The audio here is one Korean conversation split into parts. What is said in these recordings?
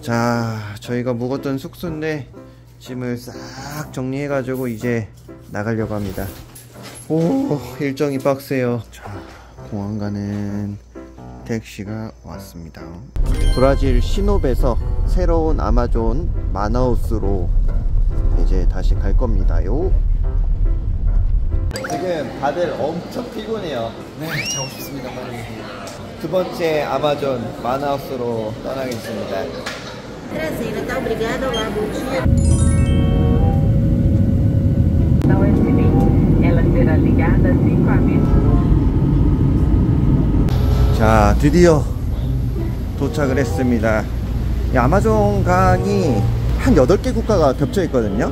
자 저희가 묵었던 숙소인데 짐을 싹 정리해 가지고 이제 나가려고 합니다. 오 일정이 빡세요. 자 공항 가는 택시가 왔습니다. 브라질 시노베에서 새로운 아마존 마나우스로 이제 다시 갈 겁니다요. 지금 다들 엄청 피곤해요. 네, 자고 싶습니다, 빨리. 두 번째 아마존 마나우스로 떠나겠습니다 Prazer, tá? Obrigada, olá, bom dia. da USB. Ela será ligada 5 a menos. 자 드디어 도착을 했습니다 이 아마존 강이 한 8개 국가가 겹쳐 있거든요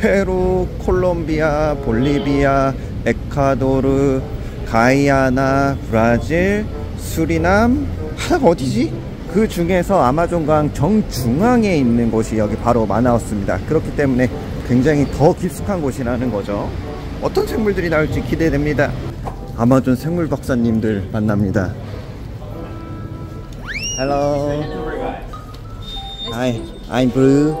페루, 콜롬비아, 볼리비아, 에콰도르, 가이아나, 브라질, 수리남 하나가 어디지? 그 중에서 아마존강 정중앙에 있는 곳이 여기 바로 마나우스입니다 그렇기 때문에 굉장히 더 깊숙한 곳이라는 거죠 어떤 생물들이 나올지 기대됩니다 아마존 생물 박사님들 만납니다 Hello. Hi, I'm Blue.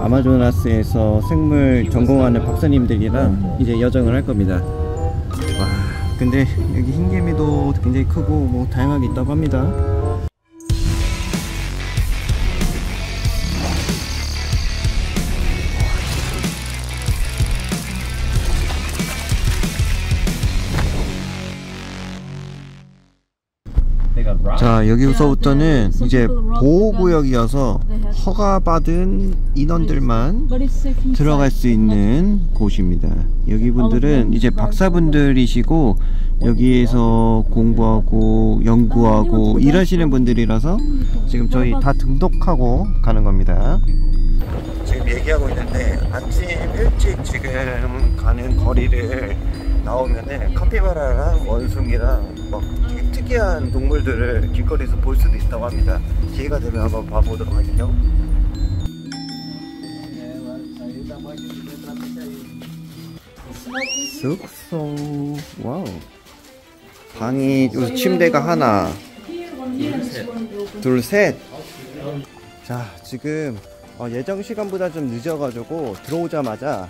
아마조나스에서 생물 전공하는 박사님들이랑 이제 여정을 할 겁니다. 와, 근데 여기 흰개미도 굉장히 크고 뭐 다양하게 있다고 합니다. 자 여기서부터는 이제 보호구역이어서 허가받은 인원들만 들어갈 수 있는 곳입니다 여기 분들은 이제 박사분들이시고 여기에서 공부하고 연구하고 일하시는 분들이라서 지금 저희 다 등록하고 가는 겁니다 지금 얘기하고 있는데 아침 일찍 지금 가는 거리를 나오면은 카피바라랑 원숭이랑 막 되게 특이한 동물들을 길거리에서 볼 수도 있다고 합니다. 기회가 되면 한번 봐보도록 하겠죠. 숙소. 와우. 방이 여기서 침대가 하나. 둘셋. 자 지금 어, 예정 시간보다 좀 늦어가지고 들어오자마자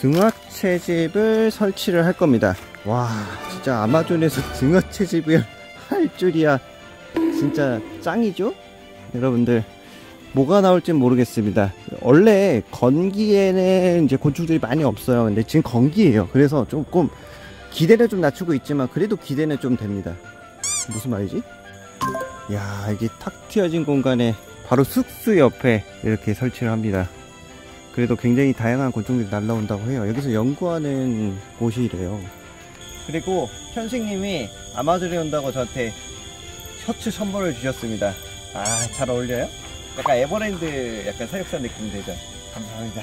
등하채집을 설치를 할 겁니다. 와 진짜 아마존에서 등하채집을 할 줄이야. 진짜 짱이죠? 여러분들 뭐가 나올지 모르겠습니다 원래 건기에는 이제 곤충들이 많이 없어요 근데 지금 건기예요 그래서 조금 기대는 좀 낮추고 있지만 그래도 기대는 좀 됩니다 무슨 말이지? 야 이게 탁 트여진 공간에 바로 숙소 옆에 이렇게 설치를 합니다 그래도 굉장히 다양한 곤충들이 날라온다고 해요. 여기서 연구하는 곳이래요. 그리고 현식님이 아마존에 온다고 저한테 셔츠 선물을 주셨습니다. 아, 잘 어울려요? 약간 에버랜드 약간 사육사 느낌 되죠? 감사합니다.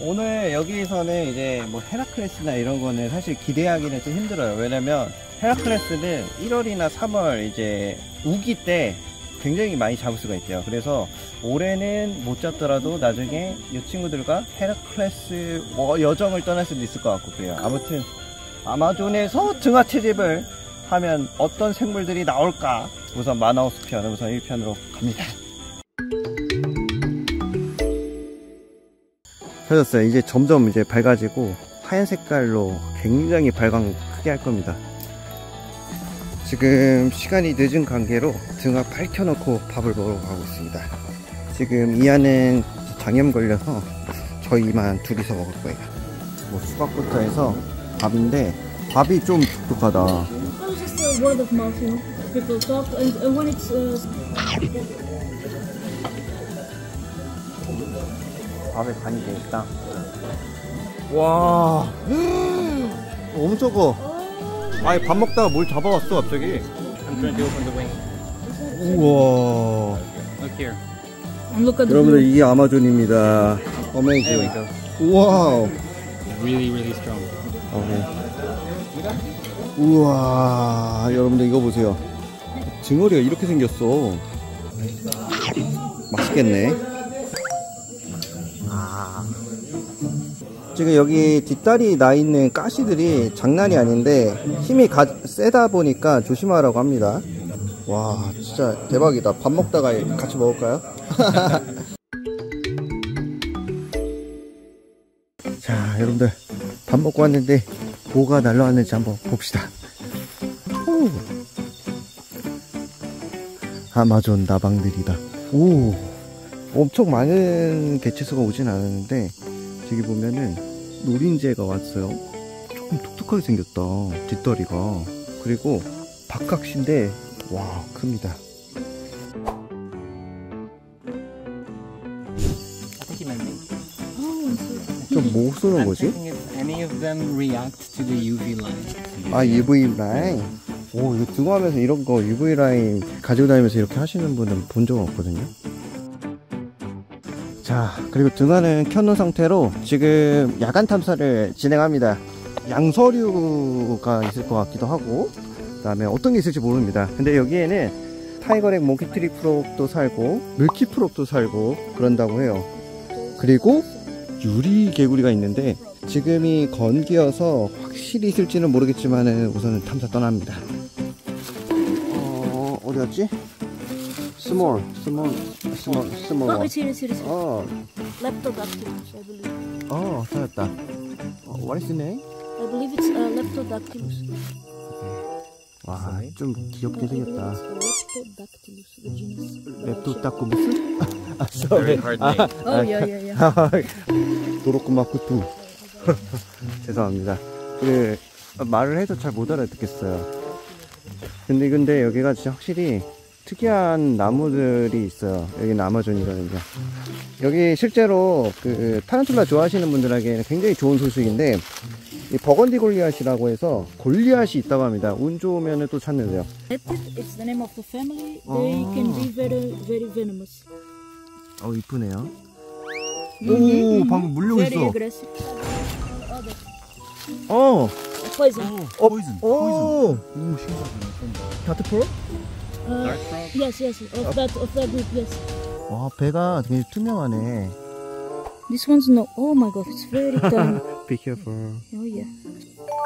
오늘 여기에서는 이제 뭐 헤라클레스나 이런 거는 사실 기대하기는 좀 힘들어요. 왜냐면 헤라클레스는 1월이나 3월 이제 우기 때 굉장히 많이 잡을 수가 있대요. 그래서 올해는 못 잡더라도 나중에 이 친구들과 헤라클레스 뭐 여정을 떠날 수도 있을 것 같고 그래요. 아무튼 아마존에서 등하 채집을 하면 어떤 생물들이 나올까? 우선 마나우스 편, 우선 1편으로 갑니다. 펴졌어요. 이제 점점 이제 밝아지고 하얀 색깔로 굉장히 발광 크게 할 겁니다. 지금 시간이 늦은 관계로 등악 밝혀놓고 밥을 먹으러 가고 있습니다. 지금 이하는 장염 걸려서 저희만 둘이서 먹을 거예요. 뭐 수박부터 해서 밥인데 밥이 좀 독특하다. 밥에 간이 돼 있다. 와, 엄청 적어. 아니 밥 먹다가 뭘 잡아왔어 갑자기. I'm trying to open the wing. 우와. Look here. look at 여러분들. 이게 아마존입니다. There we amazing. go. wow. Really, really strong. 우와, 여러분들 이거 보세요. 정어리가 이렇게 생겼어. 맛있겠네. 지금 여기 뒷다리 나 있는 가시들이 장난이 아닌데 힘이 가, 세다 보니까 조심하라고 합니다. 와, 진짜 대박이다. 밥 먹다가 같이 먹을까요? 자, 여러분들. 밥 먹고 왔는데 뭐가 날라왔는지 한번 봅시다. 오. 아마존 나방들이다. 오. 엄청 많은 개체수가 오진 않았는데 저기 보면은 노린재가 왔어요. 조금 독특하게 생겼다. 뒷다리가. 그리고 박학신데 와 큽니다. I think he meant me. Oh, I see. 좀뭐 쏘는 I'm 거지? 아 UV 라인. 오 이거 등하면서 이런 거 UV 라인 가지고 다니면서 이렇게 하시는 분은 본 적 없거든요. 자 그리고 등화는 켜놓은 상태로 지금 야간 탐사를 진행합니다. 양서류가 있을 것 같기도 하고 그 다음에 어떤 게 있을지 모릅니다. 근데 여기에는 tiger leg monkey tree frog도 살고 milky frog도 살고 그런다고 해요. 그리고 유리 개구리가 있는데 지금이 건기여서 확실히 있을지는 모르겠지만은 우선은 탐사 떠납니다. 어 어디 갔지? 스몰. Oh, it's here, it's here, it's here. 어, Leptodactylus, I believe. 어, 찾았다. 어, what is the name? I believe it's uh, Leptodactylus. 와, 좀 귀엽게 생겼다. Leptodactylus, the genus. 랩도 닦고 무슨? 아, Very sorry. hard 아, name. Oh, yeah, yeah, yeah. 도로쿠마쿠투. 죄송합니다. 그 말을 해도 잘 못 알아듣겠어요. 근데 근데 여기가 진짜 확실히 특이한 나무들이 있어요. 여기는 아마존이거든요. 여기 실제로 그 타란툴라 좋아하시는 분들에게는 굉장히 좋은 소식인데 이 버건디 골리앗이라고 해서 골리앗이 있다고 합니다. 운 좋으면 또 찾는데요. It's the name of the family. They can be very, very venomous. 어 이쁘네요. Mhm, 오 방금 물려고 있어. that's 어. poison. 어. 포이즌. 오. 다트프로? Uh, Dark frog? yes, yes, of that, of that group, yes. 와 배가 되게 투명하네. This one's no. Oh my god, it's very tiny. Be careful. Oh yeah.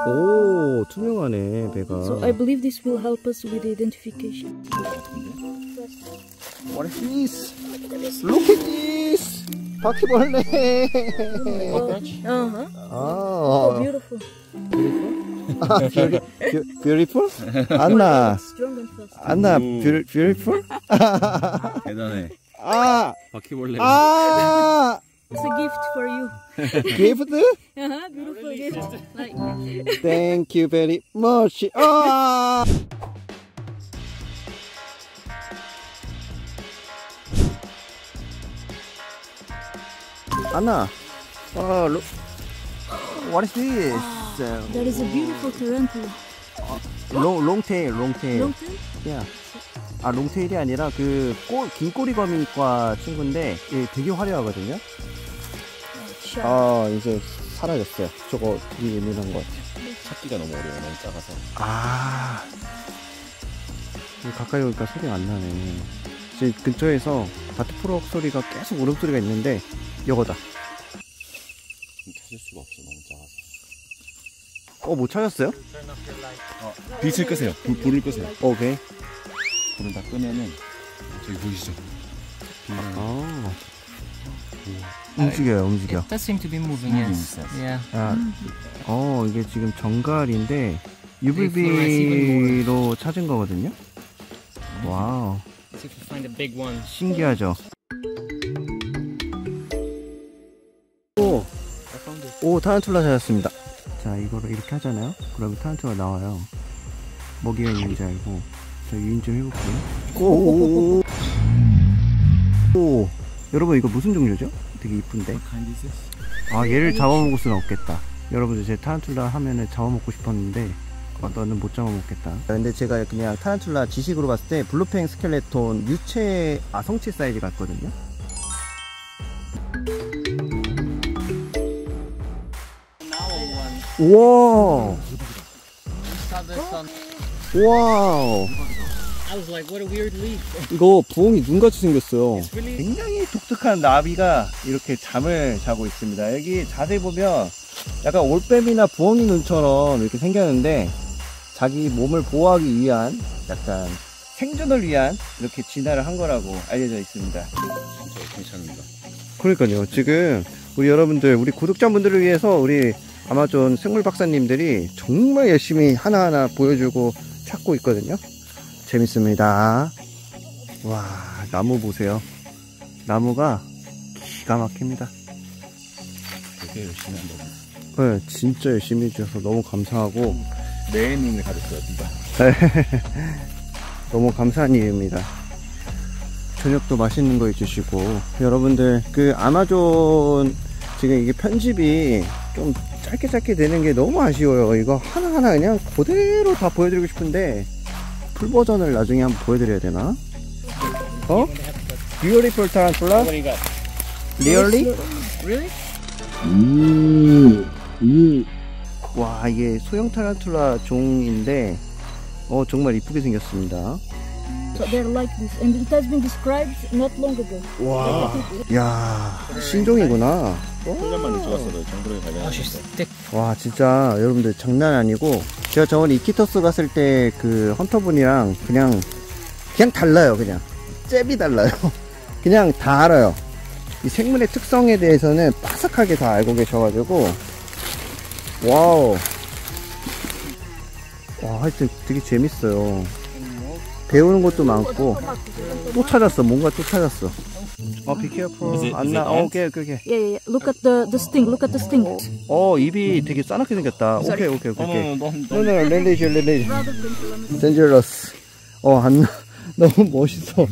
오 투명하네 배가. So I believe this will help us with identification. What is this? Look at this. 바퀴벌레. Uh. 아. Oh, beautiful. 아? 안나. 안나, beautiful? 대단해. 아, 바퀴벌레. 아, It's a gift for you. gift? Uh huh. Beautiful gift. Like. Thank you very much. 아. 안나, 어, look. What is this? That is a beautiful tarantula. Long, long tail, long tail. Long tail? 야. 아, 롱테일이 아니라 그 꼬, 긴 꼬리 거미과 친구인데 얘 되게 화려하거든요. 아, 이제 사라졌어요. 저거 되게 예민한 것 같아요. 찾기가 너무 어려워. 너무 작아서. 아. 가까이 오니까 소리가 안 나네. 지금 근처에서 다트프록 소리가 계속 울음소리가 있는데 이거다. 찾을 수가 없어. 너무 작아서. 어, 못 찾았어요? 빛을 끄세요. 불, 불을 끄세요. 오케이. 불을 다 끄면은 저기 보이시죠? 아. 움직여요, 움직여. It does seem to be moving, yes. Mm. Yeah. 아, 어, 이게 지금 정갈인데 UVB로 찾은 거거든요. wow. 신기하죠? 오, 타란툴라 찾았습니다. 자, 이거를 이렇게 하잖아요. 그러면 타란툴라 나와요. 먹이가 있는지 알고. 자, 유인 좀 해볼게요. 오, 오, 오, 오. 오, 여러분 이거 무슨 종류죠? 되게 이쁜데. 아 얘를 잡아먹을 수는 없겠다 여러분들 제 타란툴라 하면은 잡아먹고 싶었는데 아, 너는 못 잡아먹겠다 근데 제가 그냥 타란툴라 지식으로 봤을 때 blue fang skeleton 유체 아 성체 사이즈 같거든요 On. wow. 이거 부엉이 눈같이 생겼어요. 굉장히 독특한 나비가 이렇게 잠을 자고 있습니다. 여기 자세히 보면 약간 올빼미나 부엉이 눈처럼 이렇게 생겼는데 자기 몸을 보호하기 위한 약간 생존을 위한 이렇게 진화를 한 거라고 알려져 있습니다. 진짜 괜찮습니다. 그러니까요. 지금 우리 여러분들, 우리 구독자분들을 위해서 우리 아마존 생물 박사님들이 정말 열심히 하나하나 보여주고 찾고 있거든요. 재밌습니다. 와, 나무 보세요. 나무가 기가 막힙니다. 되게 열심히 한다고. 네, 진짜 열심히 해주셔서 너무 감사하고 내 눈을 가렸어요, 진짜. 너무 감사한 일입니다. 저녁도 맛있는 거 해주시고 여러분들 그 아마존 지금 이게 편집이 좀 짧게 짧게 되는 게 너무 아쉬워요. 이거 하나하나 그냥 그대로 다 보여드리고 싶은데 풀 버전을 나중에 한번 보여드려야 되나? 어? Beautiful tarantula? What do you got? Really? Really? 와 이게 소형 타란툴라 종인데 어 정말 이쁘게 생겼습니다. They're like this, and it has been described not long ago. 와, 야 신종이구나. 훈련만 좋았어도 정글에 관련해서. Oh, she's thick. 와 진짜 여러분들 장난 아니고. 제가 저번에 이키토스 갔을 때 그 헌터분이랑 그냥 그냥 달라요 그냥. 잽이 달라요. 그냥 다 알아요. 이 생물의 특성에 대해서는 빠삭하게 다 알고 계셔가지고. wow. 와 하여튼 되게 재밌어요 배우는 것도 많고 또 찾았어 뭔가 또 찾았어 어 be careful Is is 안나 어? 오케이 오케이 오케이 Yeah, yeah, yeah. Look at the the sting. Look at the sting. 어 입이 되게 싸납게 생겼다 오케이 오케이 오케이 오케이 어, 너, 너, No, no, 릴리지, 릴리지. Dangerous. 어, 안, 나- 너무 멋있어.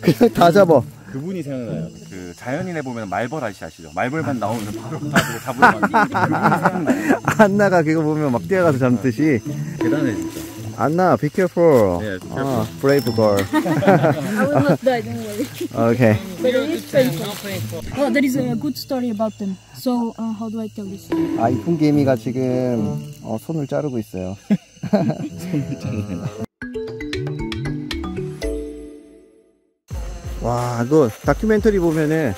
그냥 다 잡아. 그분이 생각나요. 그 자연인에 보면 말벌 아저씨 아시죠? 말벌만 나오면 바로 다 잡으러 가는 그분이 생각나요. 안나가 그거 보면 막 뛰어가서 잡듯이. 대단해 진짜. 안나, be careful. 네, be careful. 아, brave girl. I will not die. Don't worry. 오케이. But it is painful. Oh, there is a good story about them. So uh, how do I tell this? 아, 이쁜 개미가 지금 어, 손을 자르고 있어요. 와, 그 다큐멘터리 보면은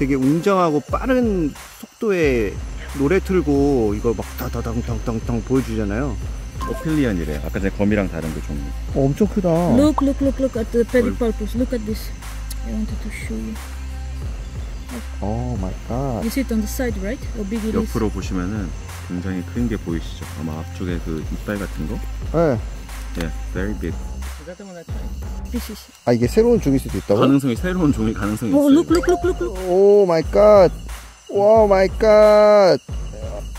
되게 웅장하고 빠른 속도의 노래 틀고 이거 막 다다당당당당 보여주잖아요. 오필리언이래. 아까 전에 거미랑 다른 그 종류. 어, 엄청 크다. Look, look, look, look at the pedipalpus. Look at this. I wanted to show you. oh my god. You see it on the side, right? How big it is. 옆으로 보시면은 굉장히 큰 게 보이시죠? 아마 앞쪽에 그 이빨 같은 거? 네. 예, very big. 아 이게 새로운 종일 수도 있다고? 가능성이 새로운 종일 가능성이 Oh, 있어요. look, look, look, look, look. oh my god. 와 my god.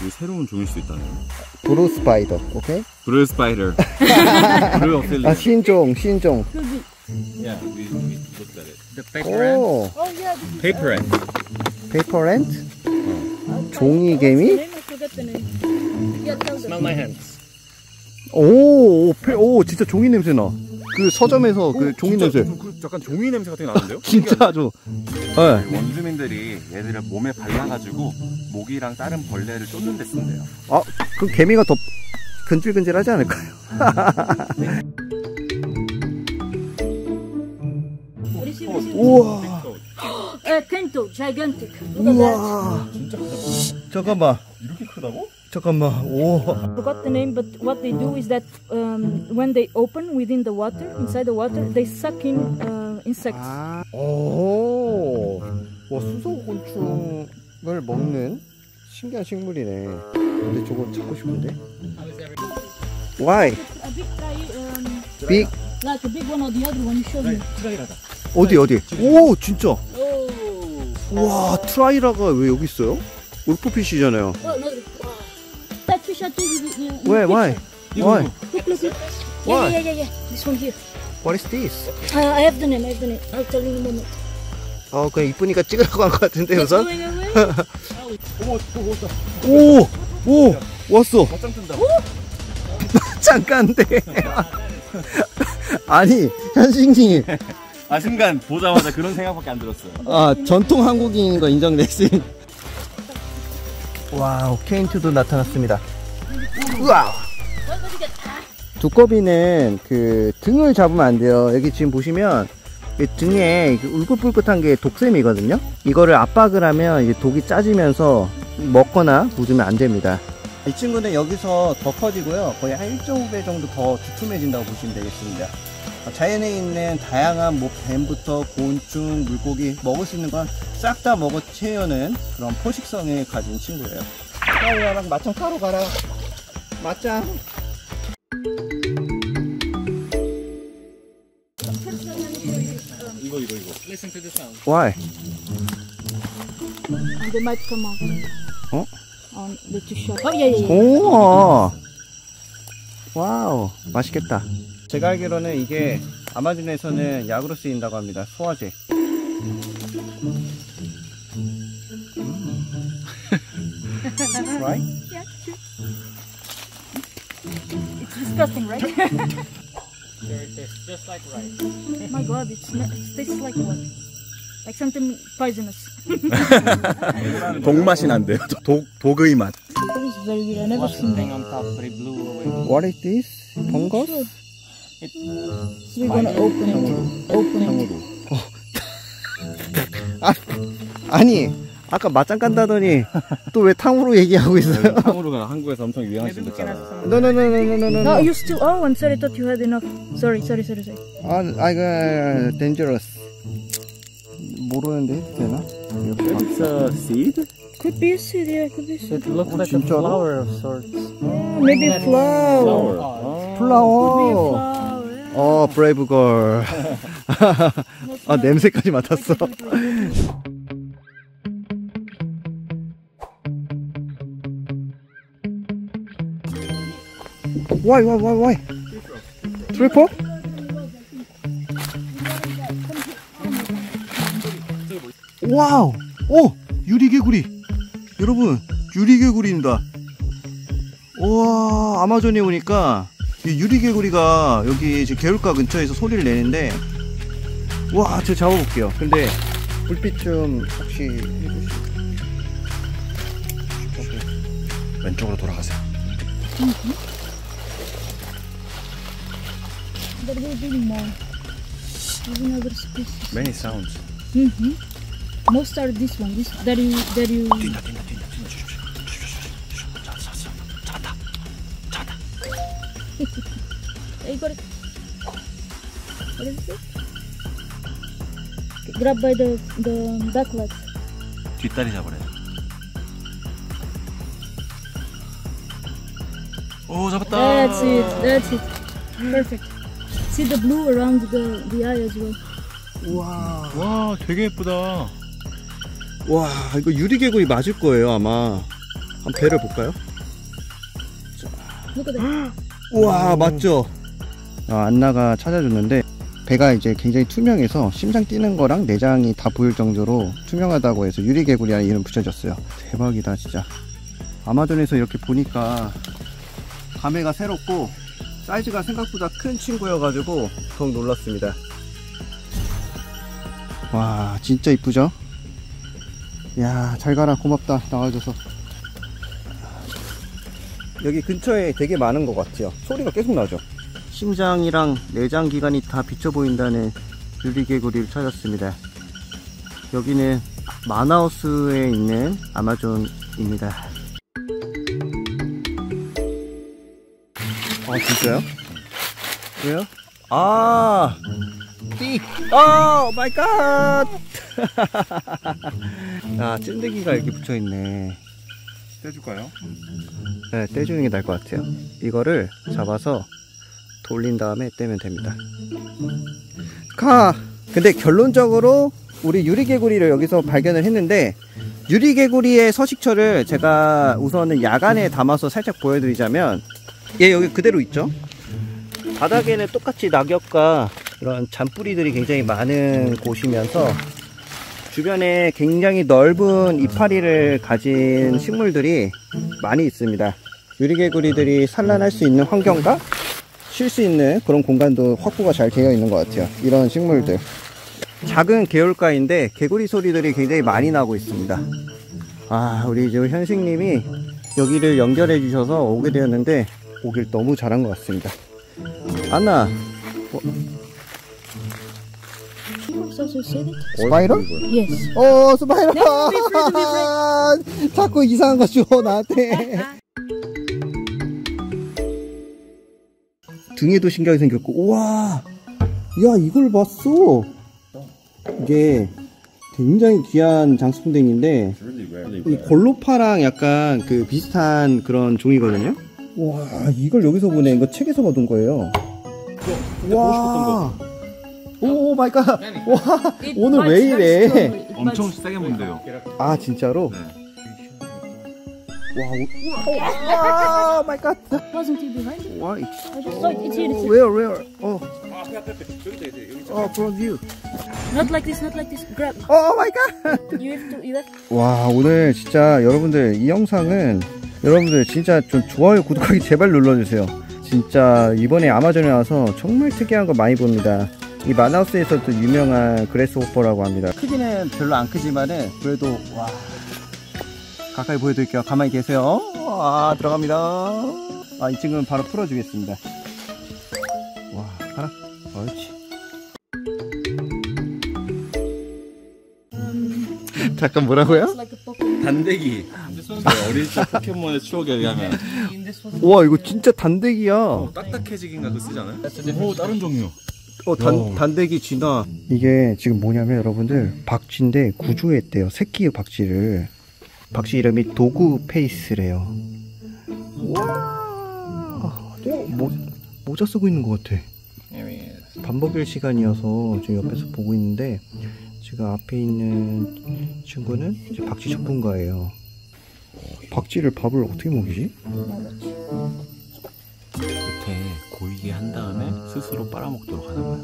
새로운 종일 수 있다는. blue spider. 오케이? blue spider. 브루 오필리언. 아 신종 신종. Yeah, we, we looked at it. The paper ant? 오 Oh yeah. This Paper ant. 종이 개미? Smell my hands. 오, 오, 페, 오 진짜 종이 냄새 나. 그 서점에서 그 종이 냄새. 그 약간 종이 냄새 같은 게 나는데요? 진짜 아 주. 네. 원주민들이 얘들을 몸에 발라가지고 모기랑 다른 벌레를 쫓는 데 쓴대요. 아, 그 개미가 더 근질근질 하지 않을까요? What is it? 우와. Uh, Kento, gigantic. Look at that. 우와. 잠깐만. 이렇게 크다고? 잠깐만. 오. forgot the name, but what they do is that um, when they open within the water, inside the water, they suck in uh, insects. 아. 오. 와, 수소곤충을 먹는 신기한 식물이네. 근데 저거 찾고 싶은데. Why? A big um, Big? like a big one or the other one you showed me. 어디 어디? 오, 진짜. Oh, 와, 트라이라가 왜 여기 있어요? 울프피쉬잖아요. Oh in- in the Why? Why? Why? Look, look, look. Why? Yeah, yeah, yeah, yeah. This one here. What is this? Uh, I have the name. I have the name. I'll tell you in a moment. 어, 그냥 이쁘니까 찍으라고 한 것 같은데 우선. away. 오, 오, 왔어. 맞짱 뜬다. 잠깐데. 아니, 현식님. 아 순간 보자마자 그런 생각밖에 안 들었어요. 아, 전통 한국인인 거 인정됐음. wow, cane toad 나타났습니다. 우와. 두꺼비는 그 등을 잡으면 안 돼요. 여기 지금 보시면 이 등에 울긋불긋한 게 독샘이거든요. 이거를 압박을 하면 이제 독이 짜지면서 먹거나 묻으면 안 됩니다. 이 친구는 여기서 더 커지고요. 거의 한 1.5배 정도 더 두툼해진다고 보시면 되겠습니다. 자연에 있는 다양한 뭐 뱀부터 곤충, 물고기 먹을 수 있는 건 싹 다 먹어 채우는 그런 포식성을 가진 친구예요. 까우야랑 맞짱 뜨러 가라. Listen to the sound. Why? They might come out. Oh? On the two. Oh yeah, yeah, yeah. 오. wow. 맛있겠다. 제가 알기로는 이게 아마존에서는 약으로 쓰인다고 합니다. 소화제. right? Disgusting, right? There it is, just like rice. My God, it's it tastes like what? Like something poisonous. 독 맛이 난대요. 독 독의 맛. That is very weird. I never seen that. on top, but it blew away. What is this? fungus? We're gonna open it. Open it. 아, 아니 아까 맞짱 깐다더니 또 왜 탕후루 얘기하고 있어요? 탕후루가 한국에서 엄청 유행하신 Maybe some. No no no no no no No, no. you still. Oh, I'm sorry. I thought you had enough. Sorry, sorry, sorry, sorry. 아, 아 이거 dangerous. 모르는데 해도 되나? It's a seed? Could be a seed. Yeah, could be a seed. It looks like a flower of sorts. Maybe a flower. Flower. Could be a 플라워. flower. yeah. 어, 브레이브 걸. 아, 냄새까지 맡았어. Why, why, why, why? 트리퍼? 와우! 오! 유리개구리! 여러분, 유리개구리입니다. 우와, 아마존에 오니까 이 유리개구리가 여기 이제 개울가 근처에서 소리를 내는데 와, 저 잡아볼게요. 근데 불빛 좀 혹시 해주시 왼쪽으로 돌아가세요. There will be more. There's another species. Many sounds. Mm-hmm. Most are this one. This that you that you. 뛴다, 뛴다, 뛴다, 뛴다. 주십시오. 주십시오, 주십시오. 잡았어, 잡았어. 잡았다. 잡았다. Hey, got it. What is it? Grab by the the back legs. 뒷다리 잡으래요. 오 잡았다. That's it. That's it. Perfect. See the blue around the the eye as well. 우와. 와 되게 예쁘다. 와, 이거 유리개구리 맞을 거예요, 아마. 한 배를 볼까요? 우와, 맞죠? 아, 안나가 찾아줬는데, 배가 이제 굉장히 투명해서 심장 뛰는 거랑 내장이 다 보일 정도로 투명하다고 해서 유리개구리라는 이름 붙여줬어요. 대박이다, 진짜. 아마존에서 이렇게 보니까 감회가 새롭고, 사이즈가 생각보다 큰 친구여가지고 더욱 놀랐습니다. 와, 진짜 이쁘죠? 야, 잘 가라. 고맙다. 나와줘서. 여기 근처에 되게 많은 것 같아요. 소리가 계속 나죠. 심장이랑 내장 기관이 다 비쳐 보인다는 유리개구리를 찾았습니다. 여기는 마나우스에 있는 아마존입니다. 아 진짜요? 왜요? 아, 띠, oh my god! 아 찐득이가 이렇게 붙여 있네. 떼줄까요? 네, 떼주는 게 나을 것 같아요. 이거를 잡아서 돌린 다음에 떼면 됩니다. 가! 근데 결론적으로 우리 유리개구리를 여기서 발견을 했는데 유리개구리의 서식처를 제가 우선은 야간에 담아서 살짝 보여드리자면 얘 여기 그대로 있죠? 바닥에는 똑같이 낙엽과 이런 잔뿌리들이 굉장히 많은 곳이면서 주변에 굉장히 넓은 이파리를 가진 식물들이 많이 있습니다. 유리개구리들이 산란할 수 있는 환경과 쉴 수 있는 그런 공간도 확보가 잘 되어 있는 것 같아요. 이런 식물들. 작은 개울가인데 개구리 소리들이 굉장히 많이 나고 있습니다. 아, 우리 지금 현식님이 여기를 연결해 주셔서 오게 되었는데 오길 너무 잘한 것 같습니다. 안나, it? spider? Yes. 어, spider! 자꾸 이상한 거 줘, 나한테. 등에도 신기하게 생겼고, 우와! 야 이걸 봤어 이게 굉장히 귀한 장수풍뎅인데 이 골로파랑 약간 그 비슷한 그런 종이거든요 와 이걸 여기서 보네 이거 책에서 봤던 거예요 와 oh my god. 와, 오늘 왜 이래? 엄청 세게 문대요. 아, 진짜로? 와, 오, 와, my god. 와, where, where? 어. 어, front view. Not like this. Not like this. Grab. oh my god. You have to. You have. 와, 오늘 진짜 여러분들 이 영상은 여러분들 진짜 좀 좋아요, 구독하기 제발 눌러주세요. 진짜 이번에 아마존에 와서 정말 특이한 거 많이 봅니다. 이 마나우스에서도 유명한 grasshopper라고 합니다. 크기는 별로 안 크지만은 그래도 와 가까이 보여드릴게요. 가만히 계세요. 와 들어갑니다. 아 이 친구는 바로 풀어주겠습니다. 잠깐 뭐라고요? 단대기. 제 어릴 적 포켓몬의 추억에 의하면 와 이거 진짜 단대기야. 딱딱해지긴가 그 쓰잖아요. 오 다른 종류. 어, 단, 단대기 진화. 이게 지금 뭐냐면 여러분들 박쥐인데 구조했대요. 새끼 박쥐를. 박쥐 이름이 도구 페이스래요. 와, 모, 모자 쓰고 있는 것 같아. 밥 먹일 시간이어서 지금 옆에서 보고 있는데 지금 앞에 있는 친구는 이제 박쥐 전문가예요. 박쥐를 밥을 어떻게 먹이지? 끝에 고이게 한 다음에 스스로 빨아먹도록 하는 거야.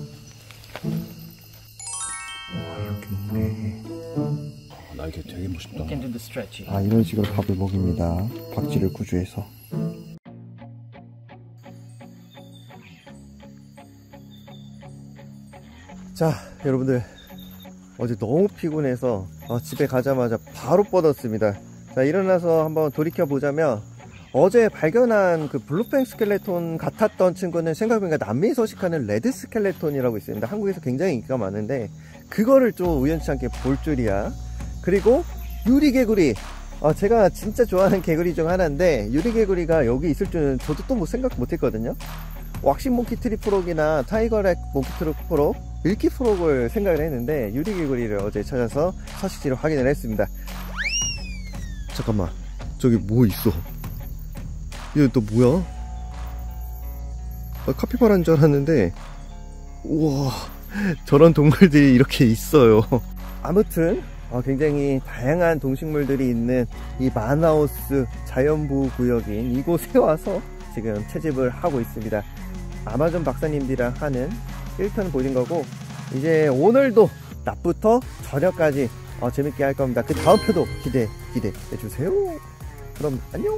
와, 이렇게 먹네. 나 이게 되게 멋있다. 아 이런 식으로 밥을 먹입니다 박쥐를 구조해서 자 여러분들 어제 너무 피곤해서 어, 집에 가자마자 바로 뻗었습니다. 자 일어나서 한번 돌이켜 보자면 어제 발견한 그 blue fang skeleton 같았던 친구는 생각해보니까 남미에 서식하는 red skeleton이라고 있습니다. 한국에서 굉장히 인기가 많은데 그거를 좀 우연치 않게 볼 줄이야. 그리고 유리개구리. 어, 제가 진짜 좋아하는 개구리 중 하나인데 유리개구리가 여기 있을 줄은 저도 또 뭐 생각 못했거든요 waxy monkey tree frog이나 tiger leg monkey tree frog milky frog을 생각을 했는데 유리개구리를 어제 찾아서 서식지를 확인을 했습니다. 잠깐만 저기 뭐 있어? 이거 또 뭐야? 아, 카피바라인 줄 알았는데 우와 저런 동물들이 이렇게 있어요. 아무튼 어, 굉장히 다양한 동식물들이 있는 이 마나우스 자연보호 구역인 이곳에 와서 지금 채집을 하고 있습니다. 아마존 박사님들이랑 하는 1편 보신 거고 이제 오늘도 낮부터 저녁까지 어, 재밌게 할 겁니다. 그 다음 편도 기대 기대해 주세요. 그럼 안녕.